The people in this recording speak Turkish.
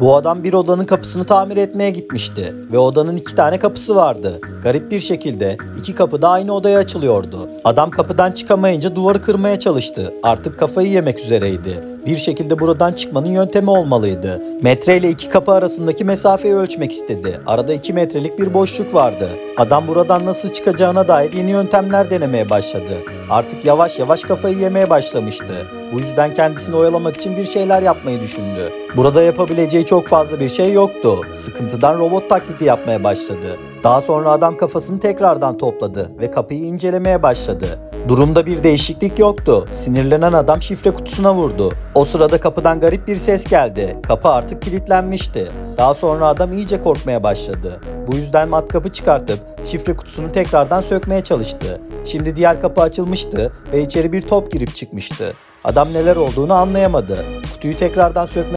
Bu adam bir odanın kapısını tamir etmeye gitmişti ve odanın iki tane kapısı vardı. Garip bir şekilde iki kapı da aynı odaya açılıyordu. Adam kapıdan çıkamayınca duvarı kırmaya çalıştı. Artık kafayı yemek üzereydi. Bir şekilde buradan çıkmanın yöntemi olmalıydı. Metre ile iki kapı arasındaki mesafeyi ölçmek istedi. Arada iki metrelik bir boşluk vardı. Adam buradan nasıl çıkacağına dair yeni yöntemler denemeye başladı. Artık yavaş yavaş kafayı yemeye başlamıştı. Bu yüzden kendisini oyalamak için bir şeyler yapmayı düşündü. Burada yapabileceği çok fazla bir şey yoktu. Sıkıntıdan robot taklidi yapmaya başladı. Daha sonra adam kafasını tekrardan topladı ve kapıyı incelemeye başladı. Durumda bir değişiklik yoktu. Sinirlenen adam şifre kutusuna vurdu. O sırada kapıdan garip bir ses geldi. Kapı artık kilitlenmişti. Daha sonra adam iyice korkmaya başladı. Bu yüzden matkapı çıkartıp şifre kutusunu tekrardan sökmeye çalıştı. Şimdi diğer kapı açılmıştı ve içeri bir top girip çıkmıştı. Adam neler olduğunu anlayamadı. Kutuyu tekrardan sökmeye